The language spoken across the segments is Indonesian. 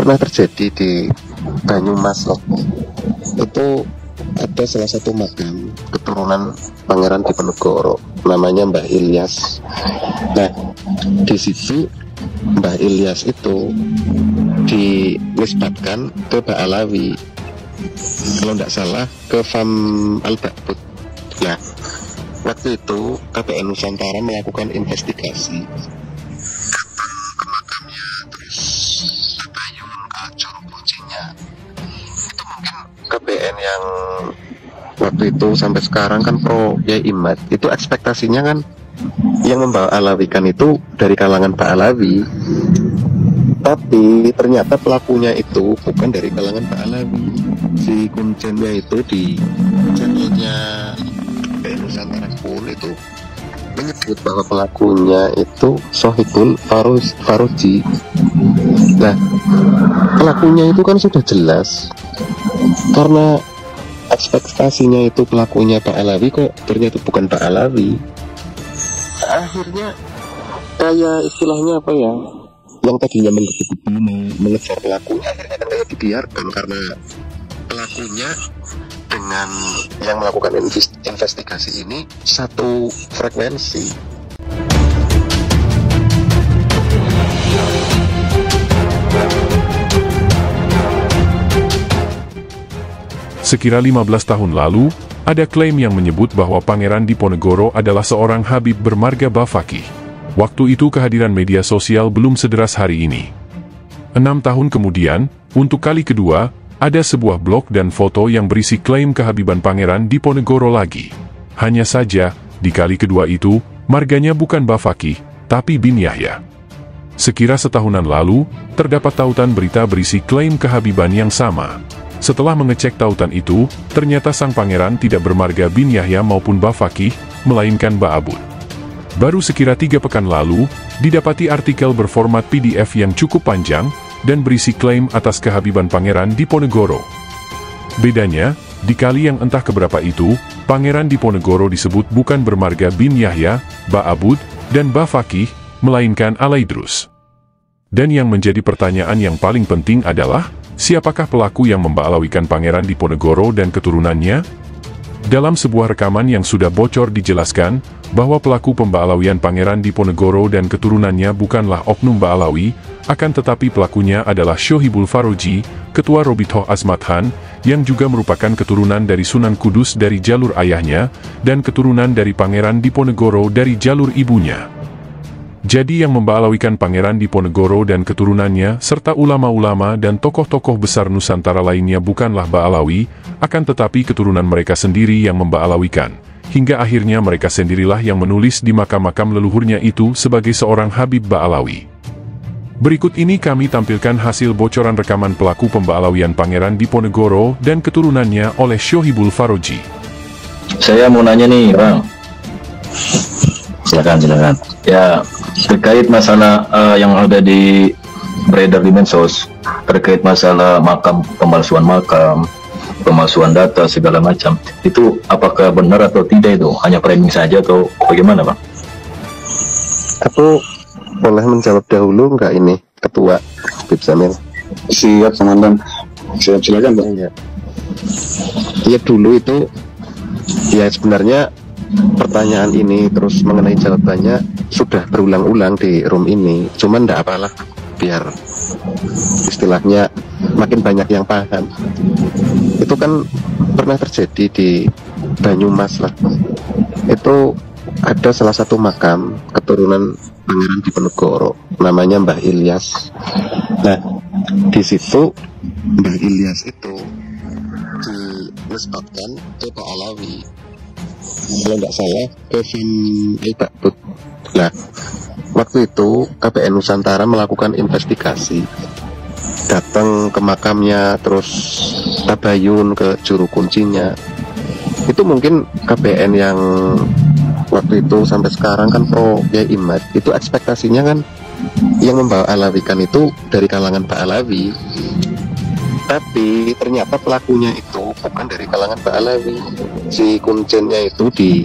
pernah terjadi di Banyumas loh. Itu ada salah satu makam keturunan Pangeran Diponegoro namanya Mbah Ilyas. Nah di situ Mbah Ilyas itu dinisbatkan ke Mbak Alawi. Kalau tidak salah ke Fam Al nah waktu itu KPN Nusantara melakukan investigasi waktu itu sampai sekarang kan pro ya Imad. Itu ekspektasinya kan yang membawa Alawi kan itu dari kalangan Pak Alawi. Tapi ternyata pelakunya itu bukan dari kalangan Pak Alawi. Si kuncennya itu di channelnya Nusantara pun itu menyebut bahwa pelakunya itu Sohibul Faruz Faruji. Nah pelakunya itu kan sudah jelas karena ekspektasinya itu pelakunya Pak Alawi kok ternyata bukan Pak Alawi. Akhirnya kayak istilahnya apa ya? Yang tadinya menggebu-gebu mengejar pelakunya akhirnya kan dibiarkan karena pelakunya dengan yang melakukan invest- investigasi ini satu frekuensi Sekira 15 tahun lalu, ada klaim yang menyebut bahwa Pangeran Diponegoro adalah seorang Habib bermarga Bafakih. Waktu itu kehadiran media sosial belum sederas hari ini. Enam tahun kemudian, untuk kali kedua, ada sebuah blog dan foto yang berisi klaim kehabiban Pangeran Diponegoro lagi. Hanya saja, di kali kedua itu, marganya bukan Bafakih, tapi bin Yahya. Sekira setahunan lalu, terdapat tautan berita berisi klaim kehabiban yang sama. Setelah mengecek tautan itu, ternyata sang pangeran tidak bermarga bin Yahya maupun Bafakih, melainkan Ba'abud. Baru sekira tiga pekan lalu, didapati artikel berformat PDF yang cukup panjang dan berisi klaim atas kehabiban pangeran Diponegoro. Bedanya, di kali yang entah keberapa itu, pangeran Diponegoro disebut bukan bermarga bin Yahya, Ba'abud, dan Bafakih, melainkan Alaidrus. Dan yang menjadi pertanyaan yang paling penting adalah, siapakah pelaku yang membalawikan pangeran Diponegoro dan keturunannya? Dalam sebuah rekaman yang sudah bocor dijelaskan, bahwa pelaku pembalawian pangeran Diponegoro dan keturunannya bukanlah oknum Baalawi, akan tetapi pelakunya adalah Syohibul Faroji, ketua Robitoh Azmat Han, yang juga merupakan keturunan dari Sunan Kudus dari jalur ayahnya, dan keturunan dari pangeran Diponegoro dari jalur ibunya. Jadi yang membalawikan Pangeran Diponegoro dan keturunannya, serta ulama-ulama dan tokoh-tokoh besar Nusantara lainnya bukanlah Baalawi, akan tetapi keturunan mereka sendiri yang membaalawikan. Hingga akhirnya mereka sendirilah yang menulis di makam-makam leluhurnya itu sebagai seorang Habib Baalawi. Berikut ini kami tampilkan hasil bocoran rekaman pelaku pembaalawian Pangeran Diponegoro dan keturunannya oleh Syohibul Faroji. Saya mau nanya nih, Bang. Silakan, silakan. Ya, terkait masalah eh, yang ada di beredar di medsos terkait masalah makam pemalsuan makam pemalsuan data segala macam itu apakah benar atau tidak itu hanya framing saja atau bagaimana bang? aku boleh menjawab dahulu nggak ini ketua Bib Samil Siap, komandan. Siap, silakan, Bang. Iya. Iya dulu itu ya sebenarnya pertanyaan ini terus mengenai jawabannya sudah berulang-ulang di room ini. Cuman enggak apalah biar istilahnya makin banyak yang paham. Itu kan pernah terjadi di Banyumas lah. Itu ada salah satu makam keturunan Pangeran Diponegoro namanya Mbah Ilyas. Nah, di situ Mbah Ilyas itu dinisbatkan ke Pak Alawi kalau nggak salah Kevin Ibadut nah waktu itu KPN Nusantara melakukan investigasi. Datang ke makamnya terus tabayun ke juru kuncinya. Itu mungkin KPN yang waktu itu sampai sekarang kan pro ya Imad. Itu ekspektasinya kan yang membawa Alawi kan itu dari kalangan Pak Alawi tapi ternyata pelakunya itu bukan dari kalangan Pak Alawi si kuncennya itu di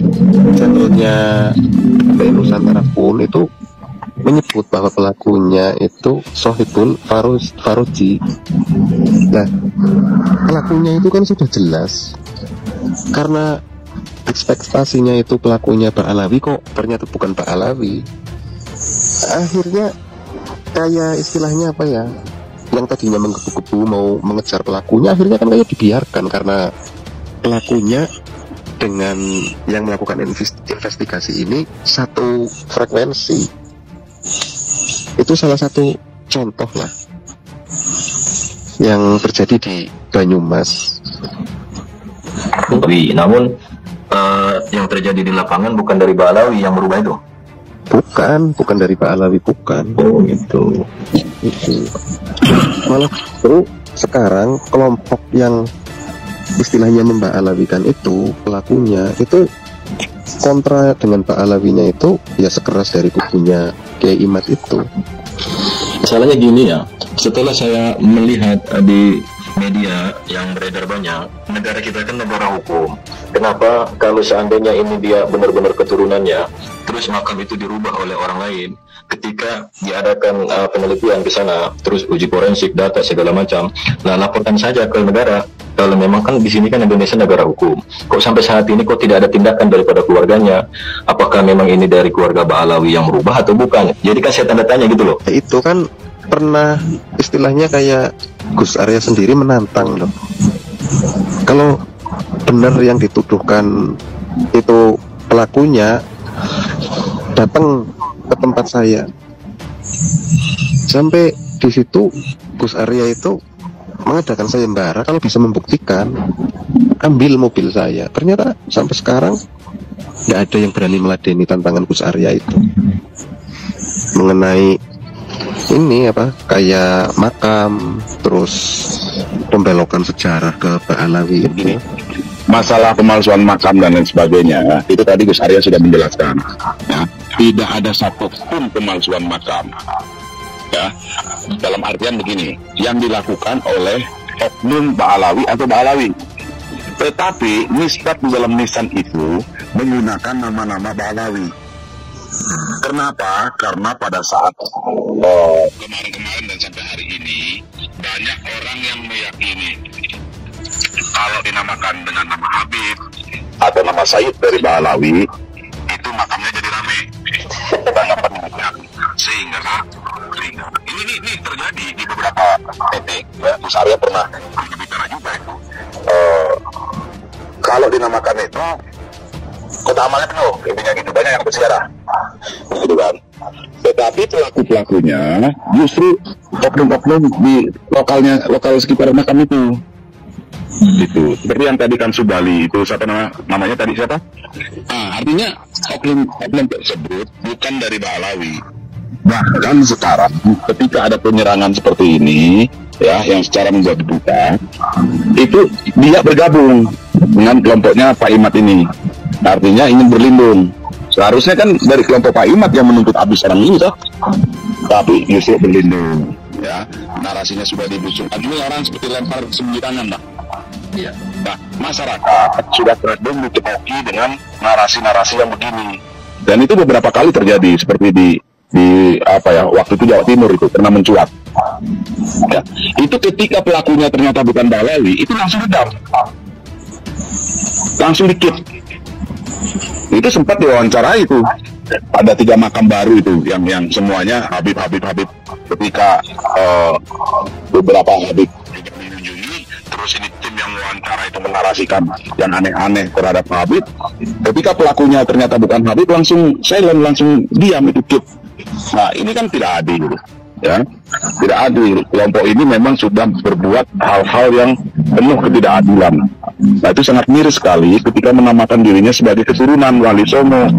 channelnya KPN Nusantara pun itu menyebut bahwa pelakunya itu Sohibul Farus Faruji. Nah, pelakunya itu kan sudah jelas. Karena ekspektasinya itu pelakunya Pak Alawi kok ternyata bukan Pak Alawi. Akhirnya kayak istilahnya apa ya? Yang tadinya menggebu-gebu mau mengejar pelakunya akhirnya kan kayak dibiarkan karena pelakunya dengan yang melakukan investigasi ini satu frekuensi itu salah satu contoh lah yang terjadi di Banyumas Tapi namun uh, yang terjadi di lapangan bukan dari Balawi yang berubah itu. bukan bukan dari Pak Alawi bukan Oh gitu. Itu malah justru sekarang kelompok yang istilahnya Mbak Alawikan itu pelakunya itu kontra dengan Pak Alawinya itu ya sekeras dari kubunya Kiai Imat itu Masalahnya gini ya, setelah saya melihat di media yang beredar banyak, negara kita kan negara hukum. Kenapa kalau seandainya ini dia benar-benar keturunannya, terus makam itu dirubah oleh orang lain, ketika diadakan uh, penelitian di sana, terus uji forensik, data segala macam, nah laporkan saja ke negara. Kalau memang kan di sini kan Indonesia negara hukum, kok sampai saat ini kok tidak ada tindakan daripada keluarganya? Apakah memang ini dari keluarga Ba'alawi yang merubah atau bukan? Jadi kan saya tanda tanya gitu loh. Ya, itu kan pernah istilahnya kayak Gus Arya sendiri menantang loh kalau benar yang dituduhkan itu pelakunya datang ke tempat saya. Sampai di situ Gus Arya itu mengadakan sayembara kalau bisa membuktikan ambil mobil saya. Ternyata sampai sekarang nggak ada yang berani meladeni tantangan Gus Arya itu. Mengenai ini apa kayak makam terus pembelokan sejarah ke Pak Alawi ini masalah pemalsuan makam dan lain sebagainya itu tadi Gus Arya sudah menjelaskan. Ya tidak ada satupun pemalsuan makam. Ya. Dalam artian begini yang dilakukan oleh oknum Ba'alawi atau Ba'alawi. Tetapi nisbat di dalam nisan itu menggunakan nama-nama Ba'alawi. Kenapa? Karena pada saat oh, kemarin-kemarin dan sampai hari ini banyak orang yang meyakini kalau dinamakan dengan nama Habib atau nama Said dari Balawi itu makamnya jadi Banyak sehingga sehingga. Ini, ini ini terjadi di beberapa titik. Ya Gus Arya pernah berbicara juga itu. Eh, kalau dinamakan itu kota amalnya penuh. Intinya gitu banyak yang bersiarah gitu kan? Tetapi pelaku pelakunya justru oknum-oknum di lokalnya lokal sekitar makam itu itu. Seperti yang tadi kan Subali itu siapa nama namanya tadi siapa? Ah artinya oknum oknum tersebut bukan dari Balawi bahkan sekarang ketika ada penyerangan seperti ini ya yang secara membuat duka itu dia bergabung dengan kelompoknya Pak Imat ini. Artinya ingin berlindung. Seharusnya kan dari kelompok Pak Imat yang menuntut habis orang ini toh. Tapi justru berlindung ya. Narasinya sudah dibusungkan ini orang seperti lempar sembunyi tangan lah Iya. Nah, masyarakat sudah terhubung dikepoki dengan narasi-narasi yang begini. Dan itu beberapa kali terjadi seperti di di apa ya waktu itu Jawa Timur itu pernah mencuat. Ya, itu ketika pelakunya ternyata bukan Balawi, itu langsung redam, langsung dikit. Itu sempat diwawancarai itu. Ada tiga makam baru itu yang yang semuanya Habib Habib Habib ketika eh, beberapa Habib terus ini tim yang wawancara itu menarasikan yang aneh-aneh terhadap Habib. Ketika pelakunya ternyata bukan Habib langsung silent langsung diam itu nah ini kan tidak adil ya. Tidak adil. Kelompok ini memang sudah berbuat hal-hal yang penuh ketidakadilan. Nah itu sangat miris sekali ketika menamakan dirinya sebagai keturunan Wali Songo